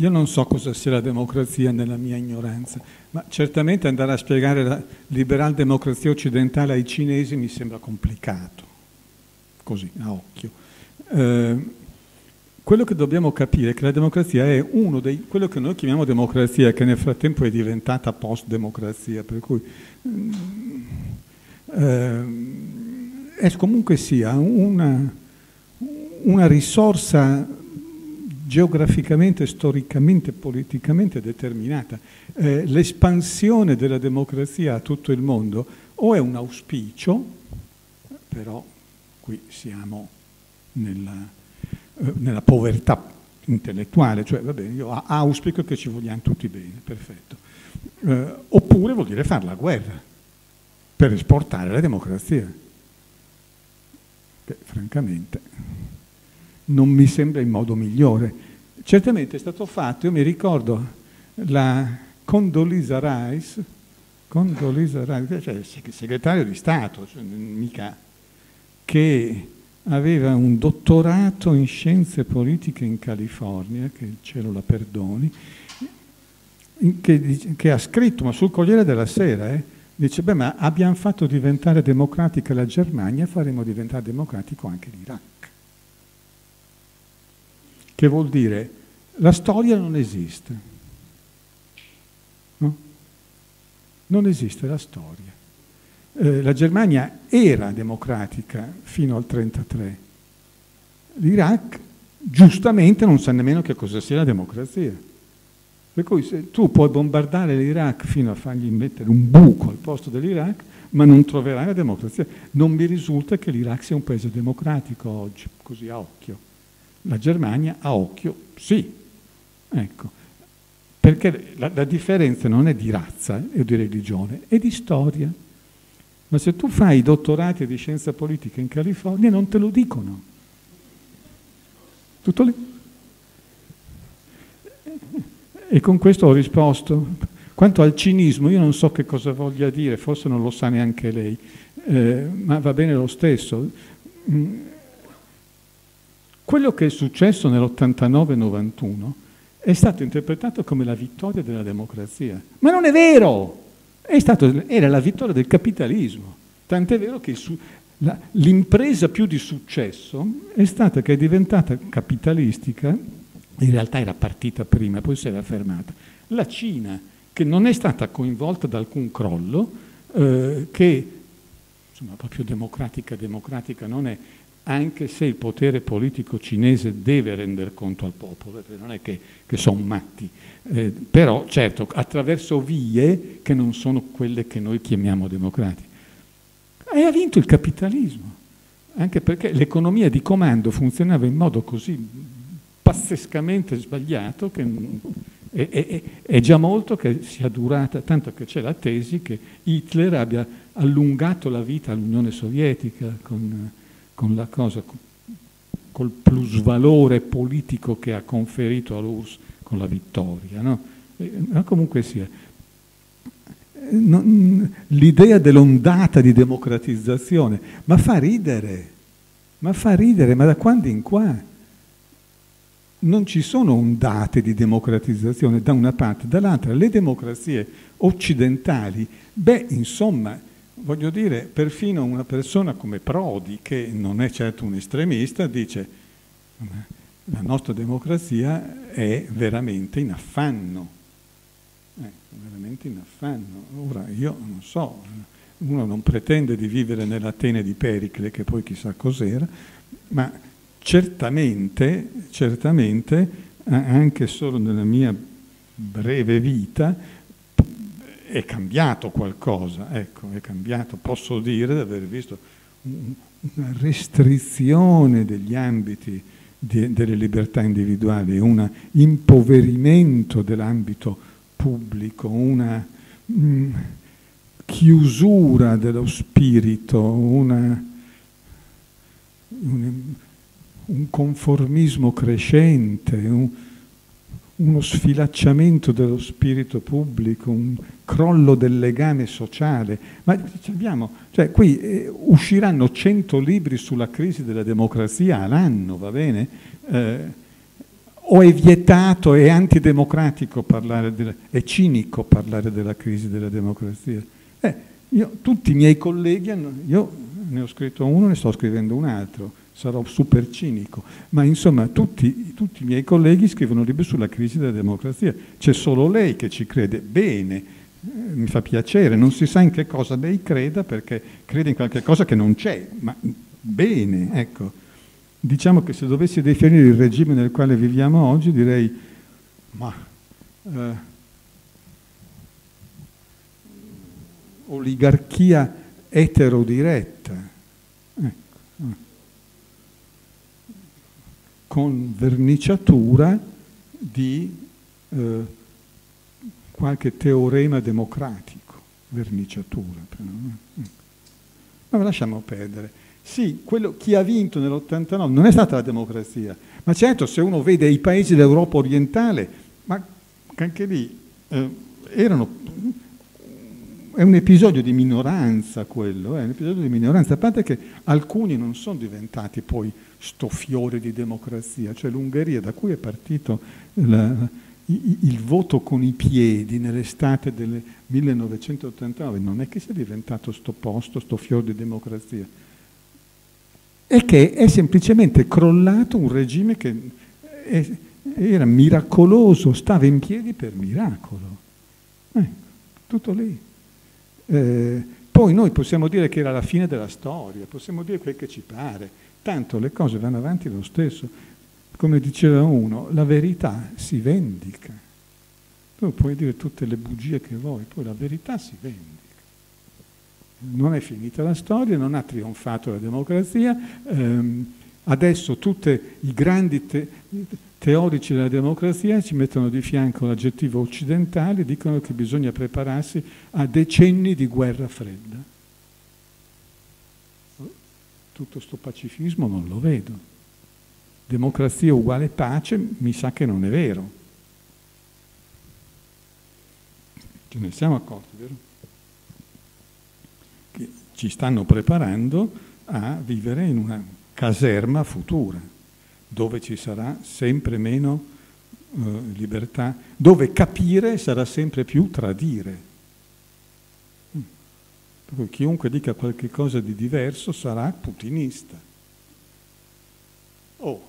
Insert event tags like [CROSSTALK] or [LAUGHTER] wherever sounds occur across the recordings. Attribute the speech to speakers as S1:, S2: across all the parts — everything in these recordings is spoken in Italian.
S1: io non so cosa sia la democrazia nella mia ignoranza, ma certamente andare a spiegare la liberal democrazia occidentale ai cinesi mi sembra complicato, così, a occhio. Eh, quello che dobbiamo capire è che la democrazia è uno dei, quello che noi chiamiamo democrazia, che nel frattempo è diventata post-democrazia, per cui eh, è comunque sia una, una risorsa geograficamente, storicamente, politicamente determinata. Eh, l'espansione della democrazia a tutto il mondo o è un auspicio, però qui siamo nella, eh, nella povertà intellettuale, cioè va bene, io auspico che ci vogliamo tutti bene, perfetto. Eh, oppure vuol dire fare la guerra per esportare la democrazia, che francamente non mi sembra il modo migliore. Certamente è stato fatto, io mi ricordo la Condoleezza Rice, Condoleezza Rice cioè segretario di Stato, cioè, mica, che aveva un dottorato in scienze politiche in California, che il cielo la perdoni, che, che ha scritto, ma sul Corriere della Sera, eh, dice, beh, ma abbiamo fatto diventare democratica la Germania, faremo diventare democratico anche l'Iraq che vuol dire la storia non esiste. No? Non esiste la storia. Eh, la Germania era democratica fino al 1933. L'Iraq giustamente non sa nemmeno che cosa sia la democrazia. Per cui se tu puoi bombardare l'Iraq fino a fargli mettere un buco al posto dell'Iraq, ma non troverai la democrazia. Non mi risulta che l'Iraq sia un paese democratico oggi, così a occhio. La Germania a occhio sì. Ecco. Perché la, la differenza non è di razza e di religione, è di storia. Ma se tu fai i dottorati di scienza politica in California non te lo dicono. Tutto lì. E con questo ho risposto. Quanto al cinismo, io non so che cosa voglia dire, forse non lo sa neanche lei, eh, ma va bene lo stesso. Mm, quello che è successo nell'89-91 è stato interpretato come la vittoria della democrazia, ma non è vero! È stato, era la vittoria del capitalismo, tant'è vero che su, la, l'impresa più di successo è stata che è diventata capitalistica, in realtà era partita prima, poi si era fermata, la Cina, che non è stata coinvolta da alcun crollo, eh, che insomma proprio democratica, democratica non è, anche se il potere politico cinese deve rendere conto al popolo, non è che, che sono matti, eh, però certo attraverso vie che non sono quelle che noi chiamiamo democratiche. E ha vinto il capitalismo, anche perché l'economia di comando funzionava in modo così pazzescamente sbagliato che è, è, è già molto che sia durata, tanto che c'è la tesi che Hitler abbia allungato la vita all'Unione Sovietica con con la cosa, col plusvalore politico che ha conferito all'URSS con la vittoria. No? Ma comunque sia, l'idea dell'ondata di democratizzazione, ma fa ridere, ma fa ridere, ma da quando in qua? Non ci sono ondate di democratizzazione da una parte, dall'altra le democrazie occidentali, beh, insomma, voglio dire, perfino una persona come Prodi, che non è certo un estremista, dice la nostra democrazia è veramente in affanno. Eh, veramente in affanno. Ora, io non so, uno non pretende di vivere nell'Atene di Pericle, che poi chissà cos'era, ma certamente, certamente, anche solo nella mia breve vita, è cambiato qualcosa, ecco, è cambiato, posso dire di aver visto una restrizione degli ambiti di, delle libertà individuali, un impoverimento dell'ambito pubblico, una mh, mm, chiusura dello spirito, una, un, un conformismo crescente, un, uno sfilacciamento dello spirito pubblico, un crollo del legame sociale. Ma abbiamo, cioè, qui eh, usciranno cento libri sulla crisi della democrazia all'anno, va bene? Eh, o è vietato, è antidemocratico parlare, della, è cinico parlare della crisi della democrazia. Eh, io, tutti i miei colleghi, hanno, io ne ho scritto uno, ne sto scrivendo un altro, sarò super cinico, ma insomma tutti, tutti i miei colleghi scrivono libri sulla crisi della democrazia, c'è solo lei che ci crede, bene, eh, mi fa piacere, non si sa in che cosa lei creda perché crede in qualche cosa che non c'è, ma bene, ecco. Diciamo che se dovessi definire il regime nel quale viviamo oggi direi, ma eh, oligarchia eterodiretta, ecco, eh. Con verniciatura di eh, qualche teorema democratico, verniciatura. Eh. Ma lasciamo perdere. Sì, quello, chi ha vinto nell'89 non è stata la democrazia, ma certo se uno vede i paesi dell'Europa orientale, ma anche lì eh, erano, è un episodio di minoranza quello, è un episodio di minoranza, a parte che alcuni non sono diventati poi sto fiore di democrazia, cioè l'Ungheria da cui è partito la, il, il voto con i piedi nell'estate del 1989 non è che sia diventato sto posto, sto fiore di democrazia è che è semplicemente crollato un regime che era miracoloso, stava in piedi per miracolo. Ecco, tutto lì. Eh, poi noi possiamo dire che era la fine della storia, possiamo dire quel che ci pare, tanto le cose vanno avanti lo stesso. Come diceva uno, la verità si vendica. Tu puoi dire tutte le bugie che vuoi, poi la verità si vendica non è finita la storia, non ha trionfato la democrazia, ehm, adesso tutti i grandi te teorici della democrazia ci mettono di fianco l'aggettivo occidentale, dicono che bisogna prepararsi a decenni di guerra fredda. Tutto questo pacifismo non lo vedo. Democrazia uguale pace, mi sa che non è vero. Ce ne siamo accorti, vero? ci stanno preparando a vivere in una caserma futura, dove ci sarà sempre meno eh, libertà, dove capire sarà sempre più tradire. Mm. chiunque dica qualcosa di diverso sarà putinista. Oh,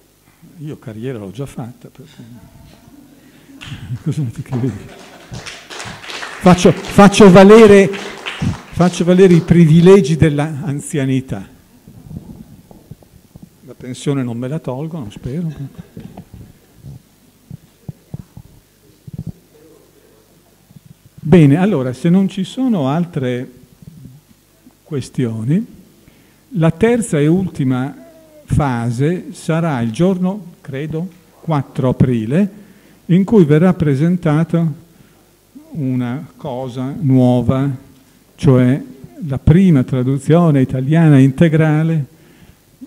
S1: io carriera l'ho già fatta. [LAUGHS] Cosa faccio, faccio valere faccio valere i privilegi dell'anzianità. La pensione non me la tolgono, spero. Bene, allora, se non ci sono altre questioni, la terza e ultima fase sarà il giorno, credo, 4 aprile, in cui verrà presentata una cosa nuova cioè la prima traduzione italiana integrale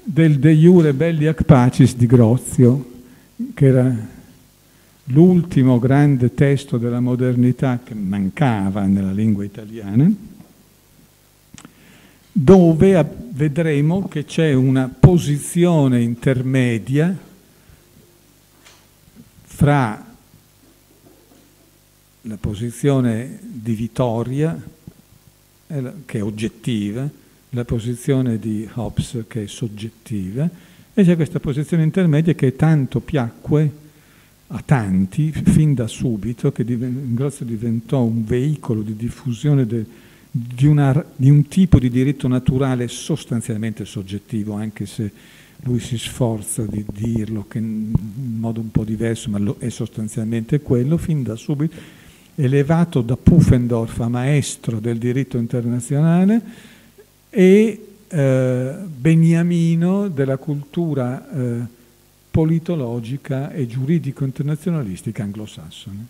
S1: del De Jure Belli Ac Pacis di Grozio, che era l'ultimo grande testo della modernità che mancava nella lingua italiana, dove vedremo che c'è una posizione intermedia fra la posizione di Vittoria che è oggettiva, la posizione di Hobbes che è soggettiva, e c'è questa posizione intermedia che tanto piacque a tanti fin da subito, che Grozio diventò un veicolo di diffusione de, di, una, di un tipo di diritto naturale sostanzialmente soggettivo, anche se lui si sforza di dirlo in modo un po' diverso, ma è sostanzialmente quello, fin da subito elevato da Pufendorf a maestro del diritto internazionale e eh, beniamino della cultura eh, politologica e giuridico-internazionalistica anglosassone.